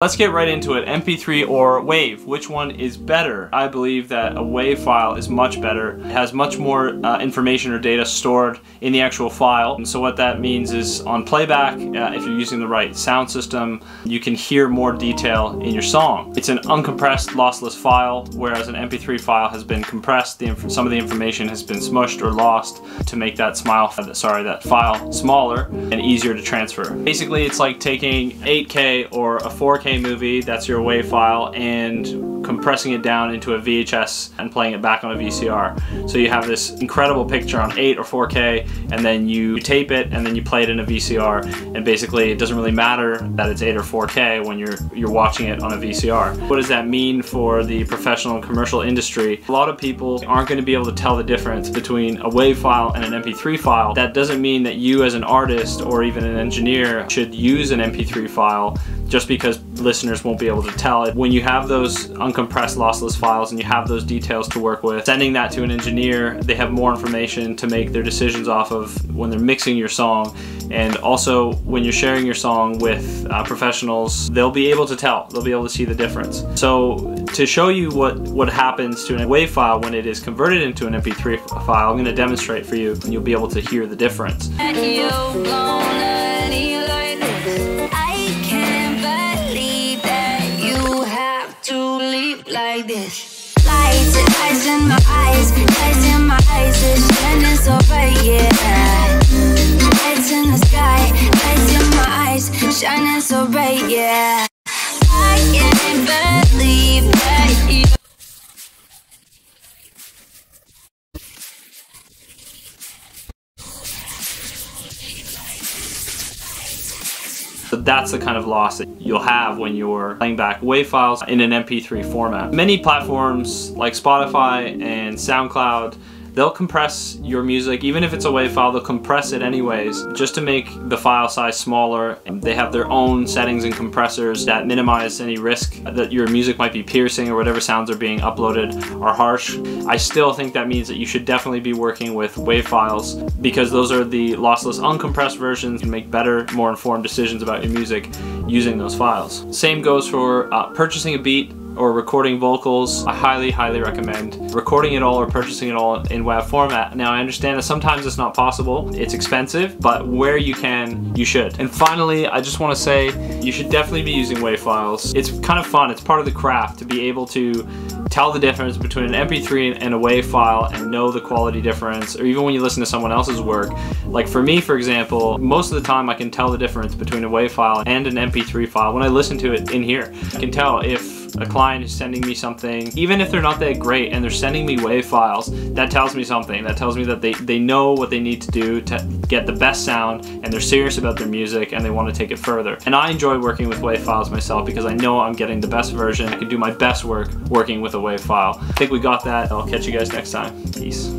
Let's get right into it. MP3 or WAV, which one is better? I believe that a WAV file is much better. It has much more uh, information or data stored in the actual file. And so what that means is on playback, uh, if you're using the right sound system, you can hear more detail in your song. It's an uncompressed, lossless file, whereas an MP3 file has been compressed. The some of the information has been smushed or lost to make that smile, sorry, that file smaller and easier to transfer. Basically, it's like taking 8K or a 4K movie, that's your WAV file, and compressing it down into a VHS and playing it back on a VCR. So you have this incredible picture on 8 or 4K, and then you tape it, and then you play it in a VCR, and basically it doesn't really matter that it's 8 or 4K when you're, you're watching it on a VCR. What does that mean for the professional and commercial industry? A lot of people aren't going to be able to tell the difference between a WAV file and an MP3 file. That doesn't mean that you as an artist or even an engineer should use an MP3 file just because listeners won't be able to tell it. When you have those uncompressed lossless files and you have those details to work with, sending that to an engineer, they have more information to make their decisions off of when they're mixing your song. And also when you're sharing your song with uh, professionals, they'll be able to tell, they'll be able to see the difference. So to show you what, what happens to a WAV file when it is converted into an MP3 file, I'm gonna demonstrate for you and you'll be able to hear the difference. Like this. Lights, lights in my eyes, lights in my eyes, it's shining so bright, yeah. Lights in the sky, lights in my eyes, shining so bright, yeah. I can't believe So that's the kind of loss that you'll have when you're playing back WAV files in an MP3 format. Many platforms like Spotify and SoundCloud they'll compress your music, even if it's a WAV file, they'll compress it anyways, just to make the file size smaller. They have their own settings and compressors that minimize any risk that your music might be piercing or whatever sounds are being uploaded are harsh. I still think that means that you should definitely be working with WAV files because those are the lossless uncompressed versions. Can make better, more informed decisions about your music using those files. Same goes for uh, purchasing a beat or recording vocals, I highly, highly recommend recording it all or purchasing it all in WAV format. Uh, now I understand that sometimes it's not possible, it's expensive, but where you can, you should. And finally, I just want to say you should definitely be using WAV files. It's kind of fun, it's part of the craft to be able to tell the difference between an MP3 and a WAV file and know the quality difference, or even when you listen to someone else's work. Like for me, for example, most of the time I can tell the difference between a WAV file and an MP3 file when I listen to it in here. I can tell if a client is sending me something, even if they're not that great and they're sending me WAV files, that tells me something. That tells me that they, they know what they need to do to get the best sound and they're serious about their music and they want to take it further. And I enjoy working with WAV files myself because I know I'm getting the best version. I can do my best work working with a WAV file. I think we got that. I'll catch you guys next time. Peace.